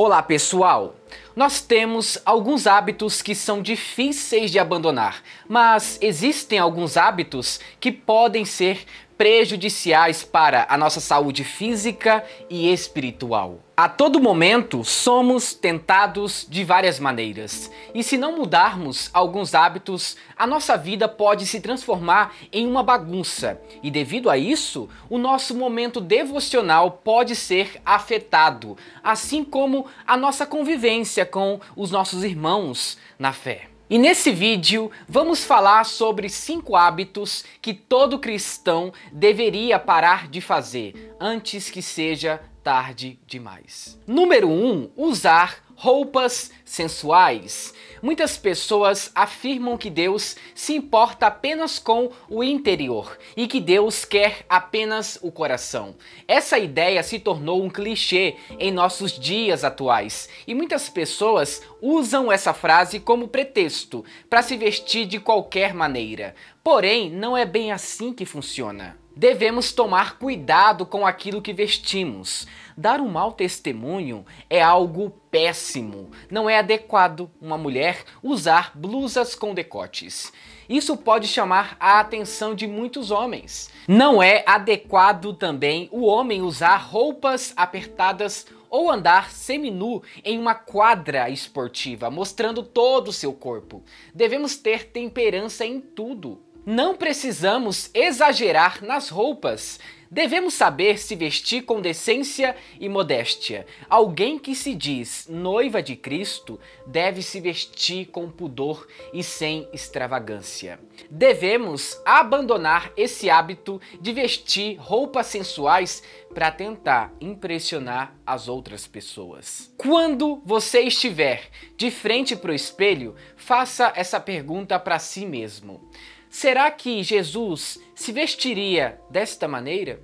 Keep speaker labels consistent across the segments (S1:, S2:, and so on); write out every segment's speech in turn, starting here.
S1: Olá pessoal! Nós temos alguns hábitos que são difíceis de abandonar, mas existem alguns hábitos que podem ser prejudiciais para a nossa saúde física e espiritual. A todo momento somos tentados de várias maneiras, e se não mudarmos alguns hábitos, a nossa vida pode se transformar em uma bagunça, e devido a isso, o nosso momento devocional pode ser afetado, assim como a nossa convivência com os nossos irmãos na fé. E nesse vídeo vamos falar sobre cinco hábitos que todo cristão deveria parar de fazer antes que seja tarde demais. Número 1. Um, usar roupas sensuais. Muitas pessoas afirmam que Deus se importa apenas com o interior e que Deus quer apenas o coração. Essa ideia se tornou um clichê em nossos dias atuais e muitas pessoas usam essa frase como pretexto para se vestir de qualquer maneira. Porém, não é bem assim que funciona. Devemos tomar cuidado com aquilo que vestimos. Dar um mau testemunho é algo péssimo. Não é adequado uma mulher usar blusas com decotes. Isso pode chamar a atenção de muitos homens. Não é adequado também o homem usar roupas apertadas ou andar seminu em uma quadra esportiva, mostrando todo o seu corpo. Devemos ter temperança em tudo. Não precisamos exagerar nas roupas. Devemos saber se vestir com decência e modéstia. Alguém que se diz noiva de Cristo deve se vestir com pudor e sem extravagância. Devemos abandonar esse hábito de vestir roupas sensuais para tentar impressionar as outras pessoas. Quando você estiver de frente para o espelho, faça essa pergunta para si mesmo. Será que Jesus se vestiria desta maneira?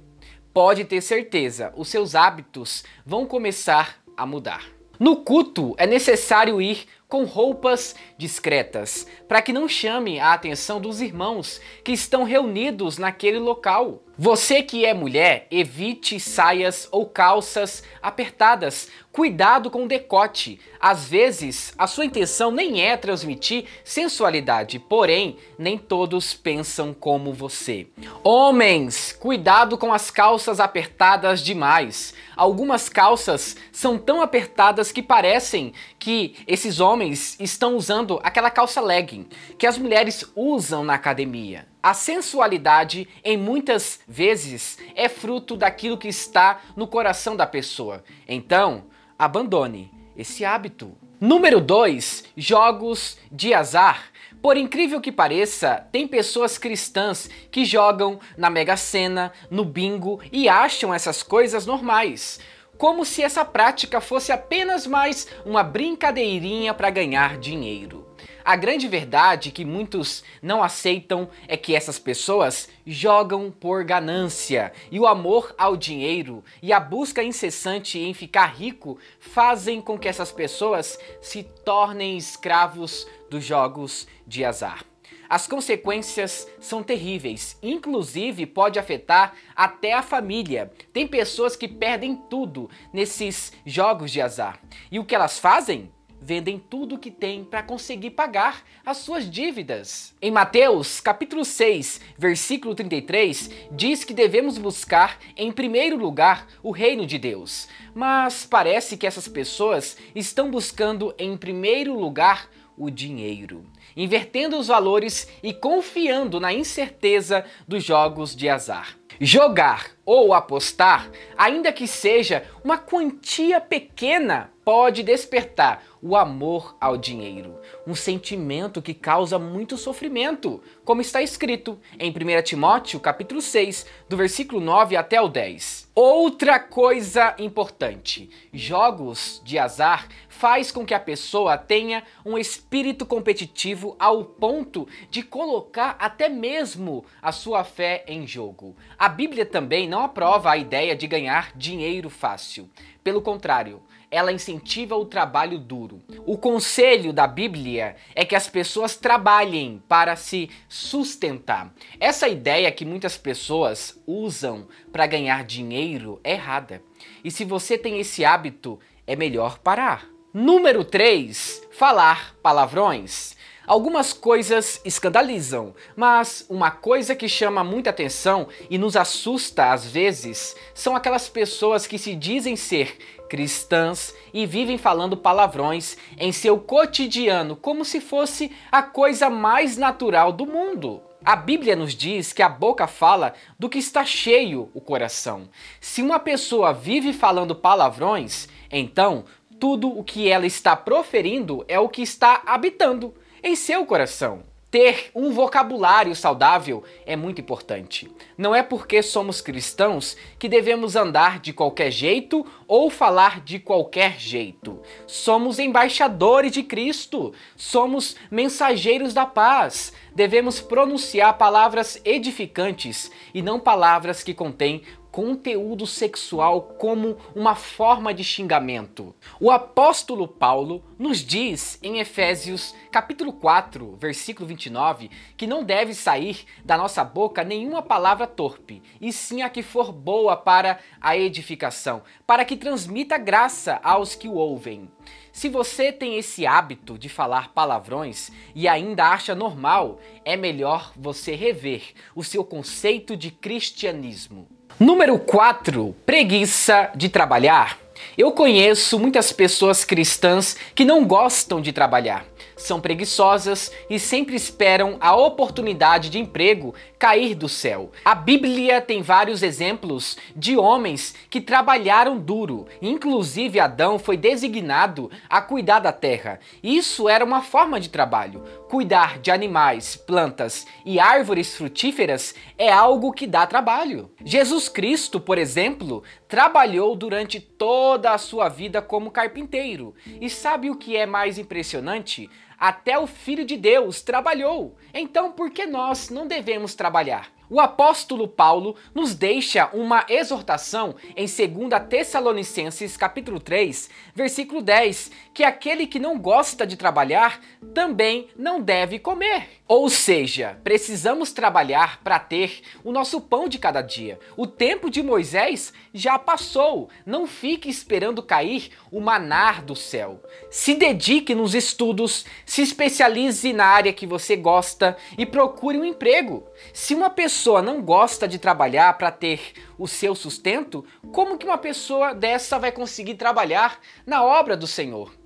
S1: Pode ter certeza, os seus hábitos vão começar a mudar. No culto é necessário ir com roupas discretas, para que não chame a atenção dos irmãos que estão reunidos naquele local. Você que é mulher, evite saias ou calças apertadas. Cuidado com o decote. Às vezes, a sua intenção nem é transmitir sensualidade, porém, nem todos pensam como você. Homens, cuidado com as calças apertadas demais. Algumas calças são tão apertadas que parecem que esses homens estão usando aquela calça legging que as mulheres usam na academia. A sensualidade, em muitas vezes, é fruto daquilo que está no coração da pessoa. Então, abandone esse hábito. Número 2. Jogos de azar. Por incrível que pareça, tem pessoas cristãs que jogam na Mega Sena, no bingo e acham essas coisas normais. Como se essa prática fosse apenas mais uma brincadeirinha para ganhar dinheiro. A grande verdade que muitos não aceitam é que essas pessoas jogam por ganância e o amor ao dinheiro e a busca incessante em ficar rico fazem com que essas pessoas se tornem escravos dos jogos de azar. As consequências são terríveis, inclusive pode afetar até a família. Tem pessoas que perdem tudo nesses jogos de azar. E o que elas fazem? vendem tudo o que têm para conseguir pagar as suas dívidas. Em Mateus, capítulo 6, versículo 33, diz que devemos buscar em primeiro lugar o reino de Deus. Mas parece que essas pessoas estão buscando em primeiro lugar o dinheiro, invertendo os valores e confiando na incerteza dos jogos de azar. Jogar ou apostar, ainda que seja uma quantia pequena, pode despertar o amor ao dinheiro, um sentimento que causa muito sofrimento, como está escrito em 1 Timóteo, capítulo 6, do versículo 9 até o 10. Outra coisa importante, jogos de azar faz com que a pessoa tenha um espírito competitivo ao ponto de colocar até mesmo a sua fé em jogo. A Bíblia também não aprova a ideia de ganhar dinheiro fácil. Pelo contrário, ela incentiva o trabalho duro. O conselho da Bíblia é que as pessoas trabalhem para se sustentar. Essa ideia que muitas pessoas usam para ganhar dinheiro é errada. E se você tem esse hábito, é melhor parar. Número 3. Falar palavrões. Algumas coisas escandalizam, mas uma coisa que chama muita atenção e nos assusta às vezes são aquelas pessoas que se dizem ser cristãs e vivem falando palavrões em seu cotidiano como se fosse a coisa mais natural do mundo. A Bíblia nos diz que a boca fala do que está cheio o coração. Se uma pessoa vive falando palavrões, então tudo o que ela está proferindo é o que está habitando em seu coração. Ter um vocabulário saudável é muito importante. Não é porque somos cristãos que devemos andar de qualquer jeito ou falar de qualquer jeito. Somos embaixadores de Cristo, somos mensageiros da paz. Devemos pronunciar palavras edificantes e não palavras que contêm conteúdo sexual como uma forma de xingamento. O apóstolo Paulo nos diz em Efésios capítulo 4, versículo 29, que não deve sair da nossa boca nenhuma palavra torpe, e sim a que for boa para a edificação, para que transmita graça aos que o ouvem. Se você tem esse hábito de falar palavrões e ainda acha normal, é melhor você rever o seu conceito de cristianismo. Número 4. Preguiça de trabalhar. Eu conheço muitas pessoas cristãs que não gostam de trabalhar são preguiçosas e sempre esperam a oportunidade de emprego cair do céu. A Bíblia tem vários exemplos de homens que trabalharam duro, inclusive Adão foi designado a cuidar da terra. Isso era uma forma de trabalho. Cuidar de animais, plantas e árvores frutíferas é algo que dá trabalho. Jesus Cristo, por exemplo, trabalhou durante toda a sua vida como carpinteiro. E sabe o que é mais impressionante? Até o Filho de Deus trabalhou. Então por que nós não devemos trabalhar? O apóstolo Paulo nos deixa uma exortação em 2 Tessalonicenses capítulo 3, versículo 10, que aquele que não gosta de trabalhar também não deve comer. Ou seja, precisamos trabalhar para ter o nosso pão de cada dia. O tempo de Moisés já passou. Não fique esperando cair o manar do céu. Se dedique nos estudos, se especialize na área que você gosta e procure um emprego. Se uma pessoa não gosta de trabalhar para ter o seu sustento, como que uma pessoa dessa vai conseguir trabalhar na obra do Senhor?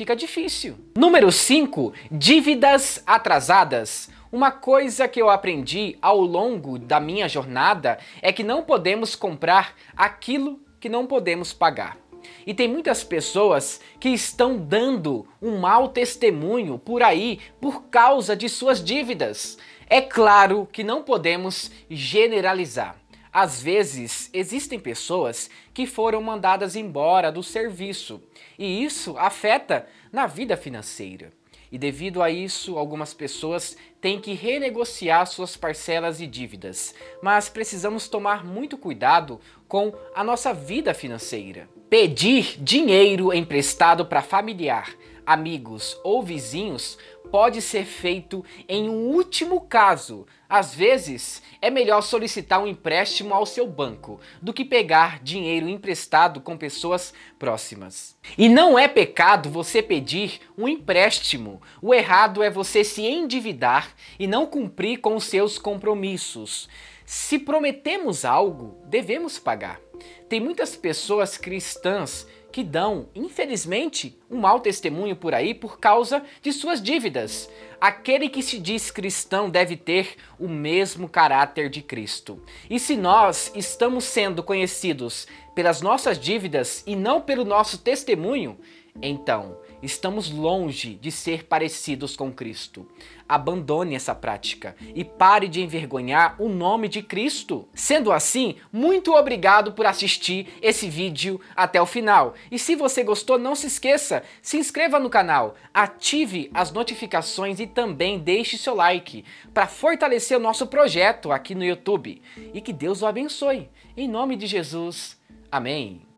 S1: Fica difícil. Número 5, dívidas atrasadas. Uma coisa que eu aprendi ao longo da minha jornada é que não podemos comprar aquilo que não podemos pagar. E tem muitas pessoas que estão dando um mau testemunho por aí por causa de suas dívidas. É claro que não podemos generalizar. Às vezes, existem pessoas que foram mandadas embora do serviço e isso afeta na vida financeira. E devido a isso, algumas pessoas têm que renegociar suas parcelas e dívidas. Mas precisamos tomar muito cuidado com a nossa vida financeira. Pedir dinheiro emprestado para familiar, amigos ou vizinhos pode ser feito em um último caso. Às vezes, é melhor solicitar um empréstimo ao seu banco do que pegar dinheiro emprestado com pessoas próximas. E não é pecado você pedir um empréstimo. O errado é você se endividar e não cumprir com seus compromissos. Se prometemos algo, devemos pagar. Tem muitas pessoas cristãs que dão, infelizmente, um mau testemunho por aí por causa de suas dívidas. Aquele que se diz cristão deve ter o mesmo caráter de Cristo. E se nós estamos sendo conhecidos pelas nossas dívidas e não pelo nosso testemunho, então estamos longe de ser parecidos com Cristo. Abandone essa prática e pare de envergonhar o nome de Cristo. Sendo assim, muito obrigado por assistir esse vídeo até o final. E se você gostou, não se esqueça, se inscreva no canal, ative as notificações e também deixe seu like para fortalecer o nosso projeto aqui no YouTube. E que Deus o abençoe. Em nome de Jesus. Amém.